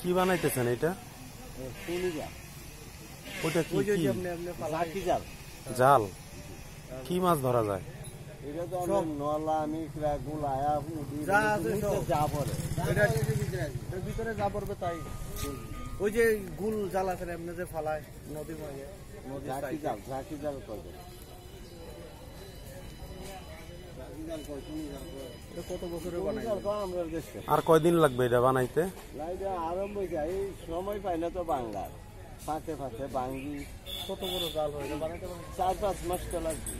কি বানাইতেছেন এটা? ওটা কি কি? জাল। কি মাছ ধরা যায়? এটা তো নলা মিকরা গুলায়া যা পড়ে ভিতরে যা পড়বে তাই ওই যে গুল জাল আছে এমনি যে ফালায় নদীর মাঝে জাল ঝাঁকি জাল কয় তুমি জাল কয় এটা কত বছরে তুমি বানাই জাল কয় আমরা দেশে আর কয়দিন লাগবে এটা বানাইতে? আরম্ভ যায় এই সময় পাই না তো বাংলার। ফাঁকে ফাঁকে বাঙ্গি। কত বড় জাল হয় চার পাঁচ মাস তো লাগবে।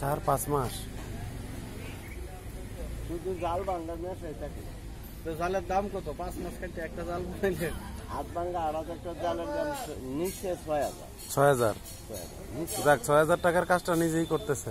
চার পাঁচ মাস? শুধু জাল বাংলা না সেটাকে তো জালের দাম কত? পাঁচ মাস খাইতে একটা জাল বানাইলে। হাত ভাঙ্গা আড়াত একটা জালের দাম ছ- নিচে ছয় হাজার। ছয় হাজার? যাক ছয় হাজার টাকার কাজটা নিজেই করতেছে।